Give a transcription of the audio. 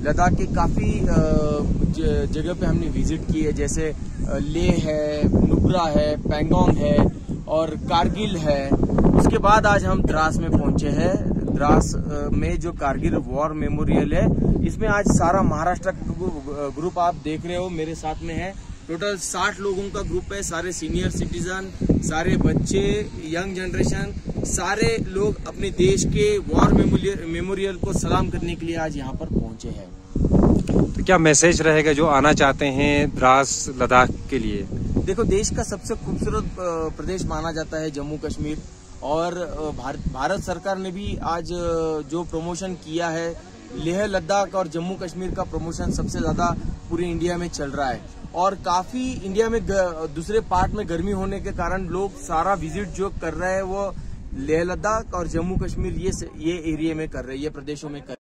लद्दाख के काफ़ी जगह पे हमने विज़िट की है, जैसे ले है, नुब्रा है, पेंगोंग है और कारगिल है। उसके बाद आज हम द्रास में पहुँचे हैं। द्रास में जो कारगिल वॉर मेमोरियल है, इसमें आज सारा महाराष्ट्र ग्रुप आप देख रहे हो, मेरे साथ में है। टोटल 60 लोगों का ग्रुप है सारे सीनियर सिटीजन सारे बच्चे यंग जनरेशन सारे लोग अपने देश के वॉर मेमोरियल मेमोरियल को सलाम करने के लिए आज यहाँ पर पहुँचे हैं। तो क्या मैसेज रहेगा जो आना चाहते हैं द्रास लद्दाख के लिए? देखो देश का सबसे खूबसूरत प्रदेश माना जाता है जम्मू कश्मीर और भारत भारत सरकार ने भी आज जो प्रमोशन किया है लेह, लद्दाख और जम्मू कश्मीर का प्रमोशन सबसे ज़्यादा पूरे इंडिया में चल रहा है। और काफ़ी इंडिया में दूसरे पार्ट में गर्मी होने के कारण लोग सारा विज़िट जो कर रहे हैं वो लेह, लद्दाख और जम्मू कश्मीर ये ये एरिया में कर रहे हैं, ये प्रदेशों में कर